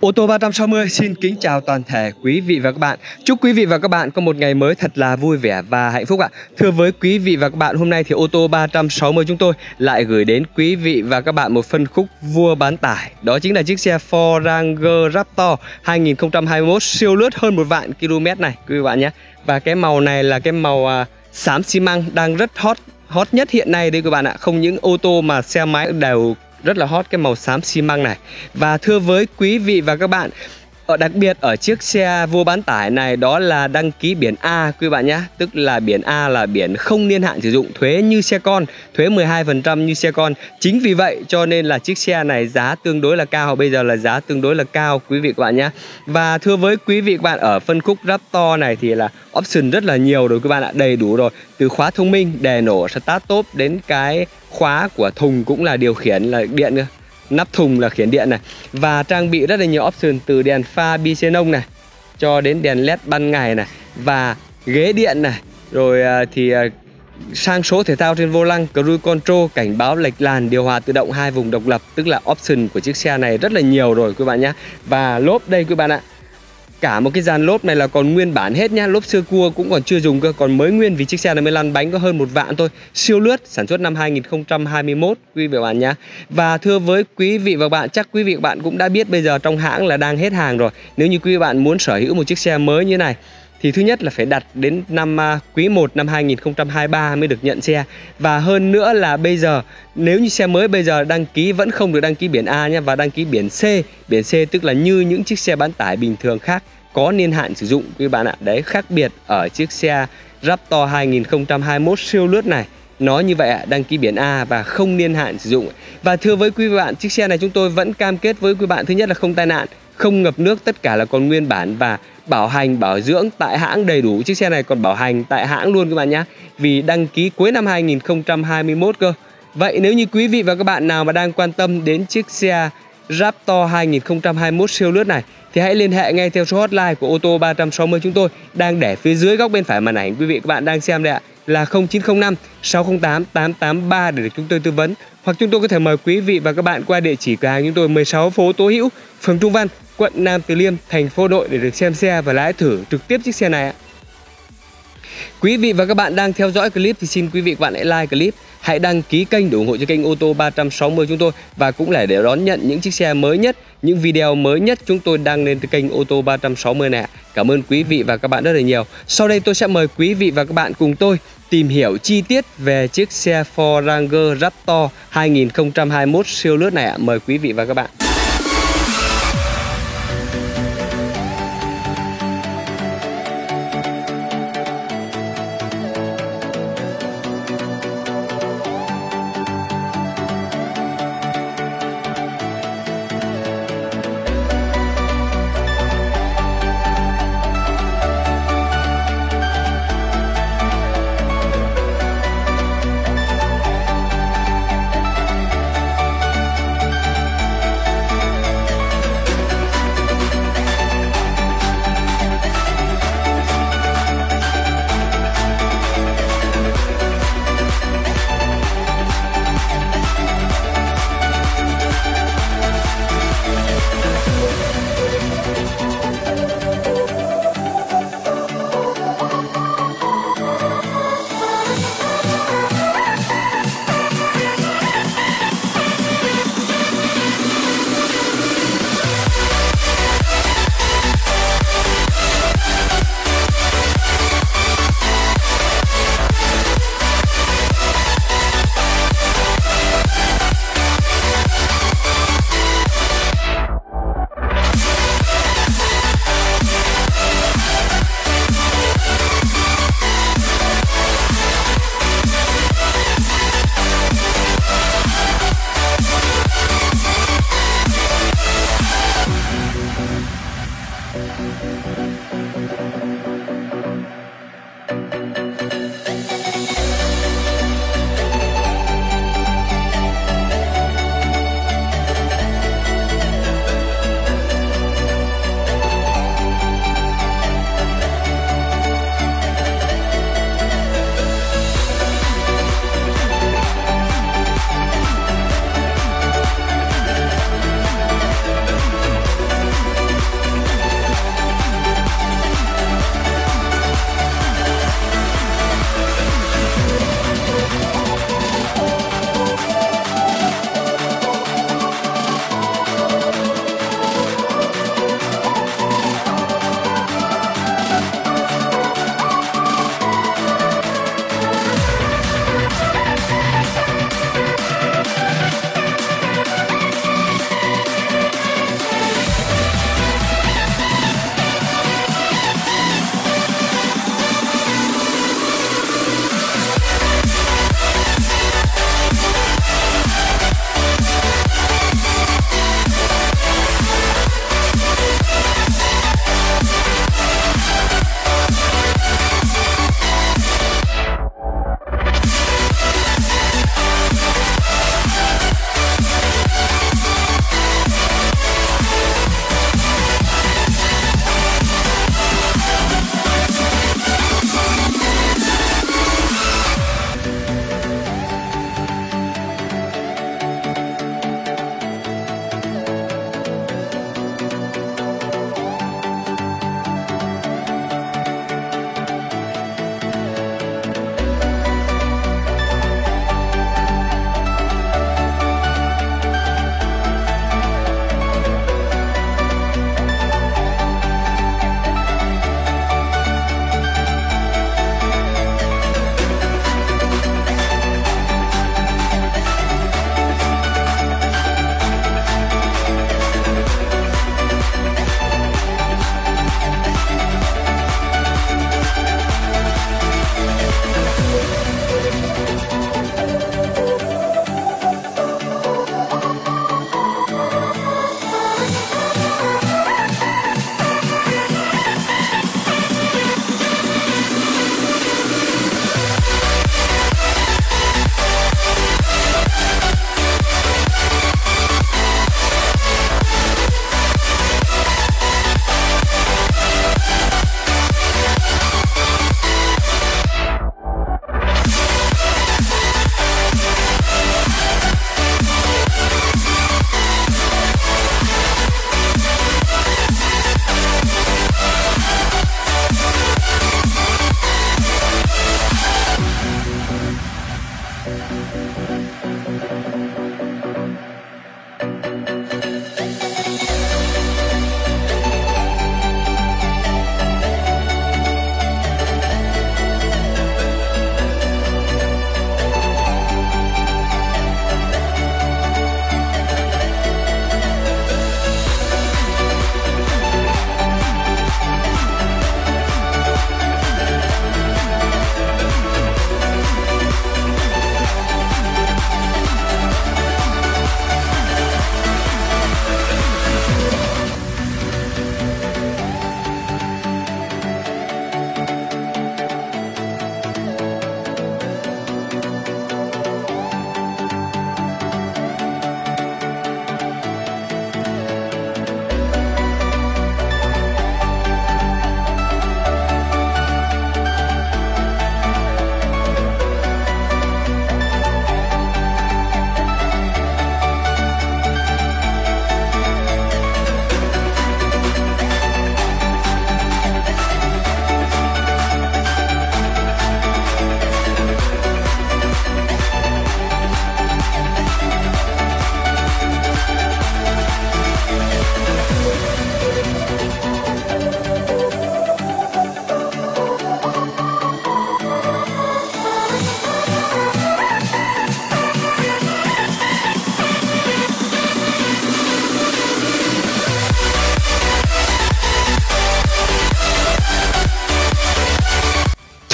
Ô tô 360 xin kính chào toàn thể quý vị và các bạn. Chúc quý vị và các bạn có một ngày mới thật là vui vẻ và hạnh phúc ạ. Thưa với quý vị và các bạn, hôm nay thì ô tô 360 chúng tôi lại gửi đến quý vị và các bạn một phân khúc vua bán tải. Đó chính là chiếc xe Ford Ranger Raptor 2021 siêu lướt hơn một vạn km này quý vị và bạn nhé. Và cái màu này là cái màu à, xám xi măng đang rất hot hot nhất hiện nay đây các bạn ạ. Không những ô tô mà xe máy đều rất là hot, cái màu xám xi măng này. Và thưa với quý vị và các bạn ở đặc biệt ở chiếc xe vô bán tải này đó là đăng ký biển A quý bạn nhé. Tức là biển A là biển không niên hạn sử dụng thuế như xe con Thuế 12% như xe con. Chính vì vậy cho nên là chiếc xe này giá tương đối là cao Bây giờ là giá tương đối là cao quý vị các bạn nhé. Và thưa với quý vị các bạn ở phân khúc Raptor này thì là option rất là nhiều rồi các bạn ạ Đầy đủ rồi. Từ khóa thông minh, đè nổ, start top đến cái khóa của thùng cũng là điều khiển là điện nữa nắp thùng là khiển điện này, và trang bị rất là nhiều option từ đèn pha bi xenon này, cho đến đèn led ban ngày này, và ghế điện này. Rồi à, thì à, sang số thể thao trên vô lăng, cruise control, cảnh báo lệch làn, điều hòa tự động hai vùng độc lập, tức là option của chiếc xe này rất là nhiều rồi, quý bạn nhé. Và lốp đây, quý bạn ạ cả một cái dàn lốp này là còn nguyên bản hết nhá. Lốp xưa cua cũng còn chưa dùng cơ, còn mới nguyên vì chiếc xe này mới lăn bánh có hơn một vạn thôi. Siêu lướt, sản xuất năm 2021 quý vị và bạn nhá. Và thưa với quý vị và bạn, chắc quý vị và bạn cũng đã biết bây giờ trong hãng là đang hết hàng rồi. Nếu như quý vị bạn muốn sở hữu một chiếc xe mới như này thì thứ nhất là phải đặt đến năm uh, quý 1 năm 2023 mới được nhận xe. Và hơn nữa là bây giờ nếu như xe mới bây giờ đăng ký vẫn không được đăng ký biển A nhé và đăng ký biển C biển C tức là như những chiếc xe bán tải bình thường khác có niên hạn sử dụng quý bạn ạ. Đấy khác biệt ở chiếc xe Raptor 2021 siêu lướt này. Nó như vậy ạ, đăng ký biển A và không niên hạn sử dụng. Và thưa với quý bạn, chiếc xe này chúng tôi vẫn cam kết với quý bạn thứ nhất là không tai nạn, không ngập nước, tất cả là còn nguyên bản và bảo hành bảo dưỡng tại hãng đầy đủ. Chiếc xe này còn bảo hành tại hãng luôn các bạn nhé. Vì đăng ký cuối năm 2021 cơ. Vậy nếu như quý vị và các bạn nào mà đang quan tâm đến chiếc xe Raptor 2021 siêu lướt này thì hãy liên hệ ngay theo số hotline của ô tô 360 chúng tôi đang để phía dưới góc bên phải màn ảnh. Quý vị các bạn đang xem đây ạ là 0905 608 883 để được chúng tôi tư vấn hoặc chúng tôi có thể mời quý vị và các bạn qua địa chỉ cửa hàng chúng tôi 16 phố Tố Hữu, phường Trung Văn, quận Nam Từ Liêm, thành phố Nội để được xem xe và lái thử trực tiếp chiếc xe này ạ. Quý vị và các bạn đang theo dõi clip thì xin quý vị và các bạn hãy like clip, hãy đăng ký kênh để ủng hộ cho kênh ô tô 360 chúng tôi và cũng là để đón nhận những chiếc xe mới nhất, những video mới nhất chúng tôi đăng lên từ kênh ô tô 360 này. Cảm ơn quý vị và các bạn rất là nhiều. Sau đây tôi sẽ mời quý vị và các bạn cùng tôi tìm hiểu chi tiết về chiếc xe Ford Ranger Raptor 2021 siêu lướt này ạ. Mời quý vị và các bạn.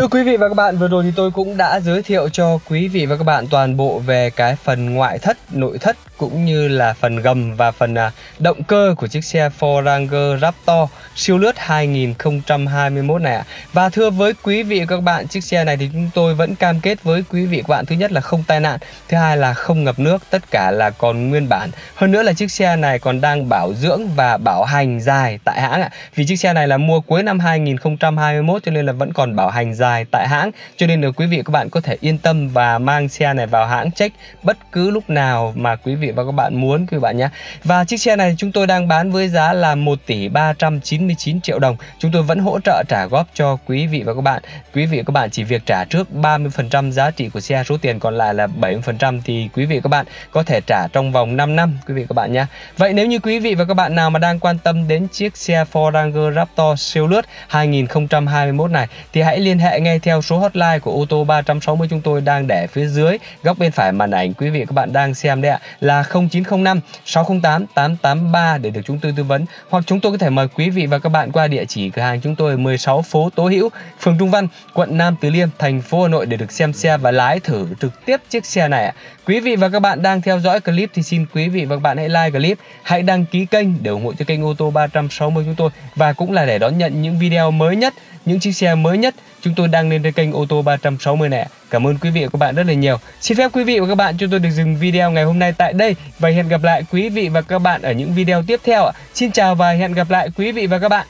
Thưa quý vị và các bạn, vừa rồi thì tôi cũng đã giới thiệu cho quý vị và các bạn toàn bộ về cái phần ngoại thất, nội thất cũng như là phần gầm và phần à, động cơ của chiếc xe Ford Ranger Raptor siêu lướt 2021 này ạ. Và thưa với quý vị và các bạn, chiếc xe này thì chúng tôi vẫn cam kết với quý vị và các bạn thứ nhất là không tai nạn, thứ hai là không ngập nước, tất cả là còn nguyên bản. Hơn nữa là chiếc xe này còn đang bảo dưỡng và bảo hành dài tại hãng ạ. Vì chiếc xe này là mua cuối năm 2021 cho nên là vẫn còn bảo hành dài tại hãng. Cho nên là quý vị các bạn có thể yên tâm và mang xe này vào hãng check bất cứ lúc nào mà quý vị và các bạn muốn, quý bạn nhé. Và chiếc xe này chúng tôi đang bán với giá là 1 tỷ 399 triệu đồng. Chúng tôi vẫn hỗ trợ trả góp cho quý vị và các bạn. Quý vị và các bạn chỉ việc trả trước 30% giá trị của xe, số tiền còn lại là 70% thì quý vị và các bạn có thể trả trong vòng 5 năm, quý vị và các bạn nhé. Vậy nếu như quý vị và các bạn nào mà đang quan tâm đến chiếc xe Ford Ranger Raptor siêu lướt 2021 này thì hãy liên hệ ngay theo số hotline của ô tô 360 chúng tôi đang để phía dưới góc bên phải màn ảnh. Quý vị các bạn đang xem đây ạ là 0905 608 883 để được chúng tôi tư vấn. Hoặc chúng tôi có thể mời quý vị và các bạn qua địa chỉ cửa hàng chúng tôi 16 phố Tố Hữu, phường Trung Văn, quận Nam Từ Liêm, thành phố Hà Nội để được xem xe và lái thử trực tiếp chiếc xe này ạ. Quý vị và các bạn đang theo dõi clip thì xin quý vị và các bạn hãy like clip, hãy đăng ký kênh để ủng hộ cho kênh ô tô 360 chúng tôi. Và cũng là để đón nhận những video mới nhất, những chiếc xe mới nhất chúng tôi Tôi đang lên trên kênh ô tô 360 nè. Cảm ơn quý vị và các bạn rất là nhiều. Xin phép quý vị và các bạn chúng tôi được dừng video ngày hôm nay tại đây và hẹn gặp lại quý vị và các bạn ở những video tiếp theo. Xin chào và hẹn gặp lại quý vị và các bạn.